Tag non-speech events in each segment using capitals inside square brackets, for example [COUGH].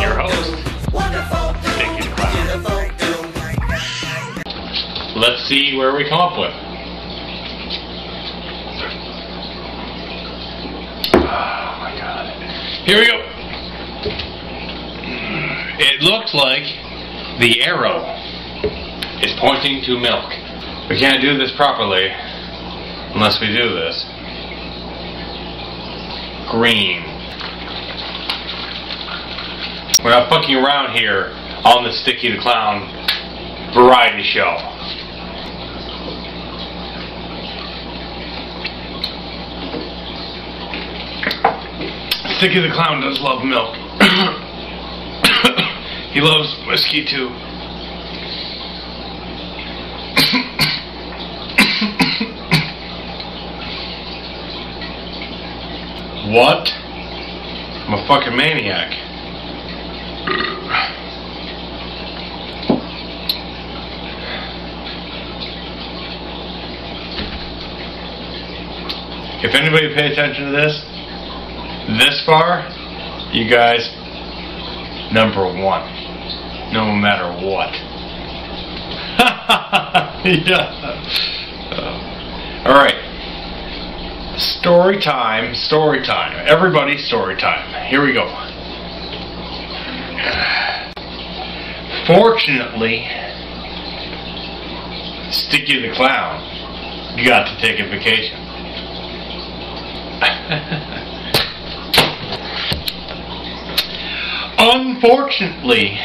Your host, the Clown. Let's see where we come up with. Oh my god. Here we go. It looks like the arrow is pointing to milk. We can't do this properly unless we do this. Green. We're not fucking around here on the Sticky the Clown variety show. Sticky the Clown does love milk. [COUGHS] he loves whiskey too. What? I'm a fucking maniac. If anybody pay attention to this, this far, you guys, number one. No matter what. [LAUGHS] yeah. Uh, all right. Story time, story time. Everybody, story time. Here we go. Fortunately, Sticky the Clown got to take a vacation. [LAUGHS] Unfortunately,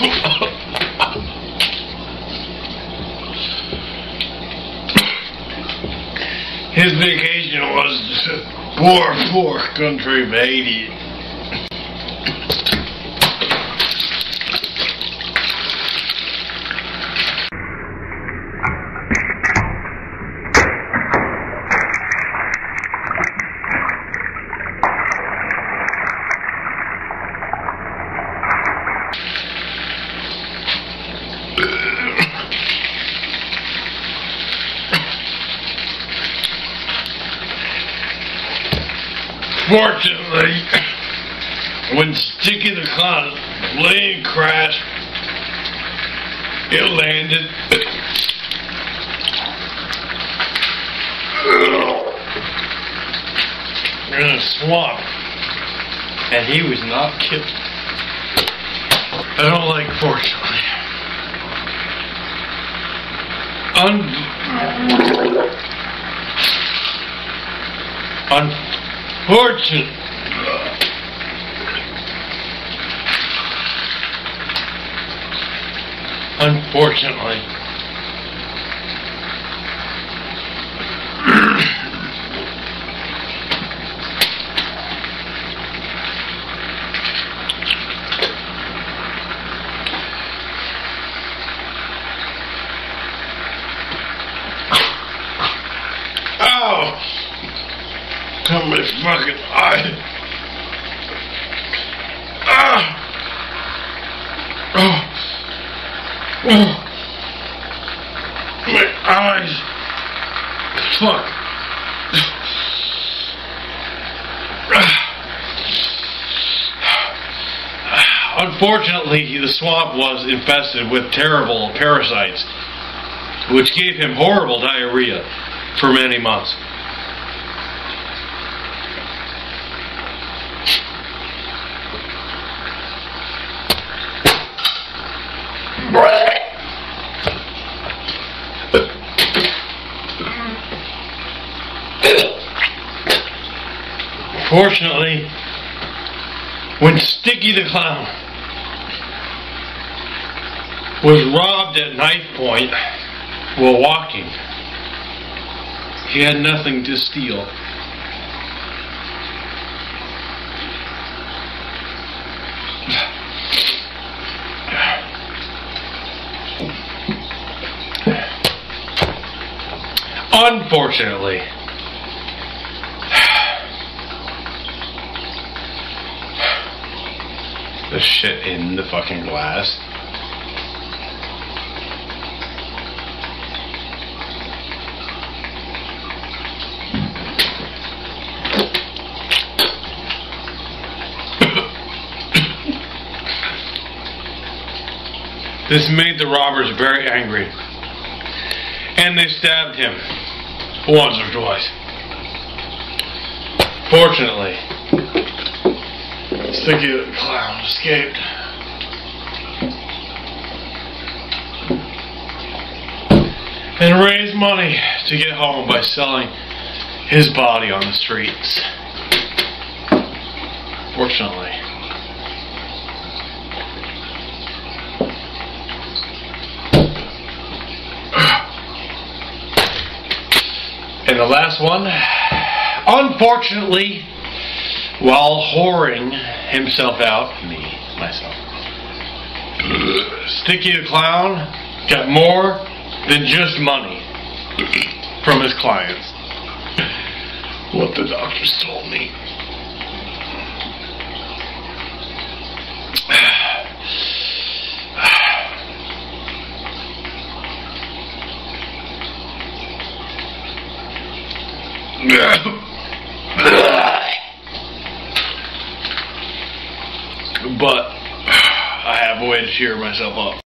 [LAUGHS] his vacation was poor, poor country of Haiti. Fortunately, when Sticky the Clown plane crashed, it landed in a swamp, and he was not killed. I don't like fortunately. Un- Unfortunately. Unfortunately. My fucking eye. Ah! Oh! Oh! My eyes! Fuck! Unfortunately, the swamp was infested with terrible parasites, which gave him horrible diarrhea for many months. Fortunately, when Sticky the Clown was robbed at knife point while walking, he had nothing to steal. Unfortunately, the shit in the fucking glass. This made the robbers very angry. And they stabbed him once or twice. Fortunately, Sticky Clown escaped. And raised money to get home by selling his body on the streets. Fortunately. And the last one, unfortunately, while whoring himself out, me, myself, Sticky the Clown got more than just money from his clients. What the doctors told me. [SIGHS] [SIGHS] but [SIGHS] I have a way to cheer myself up.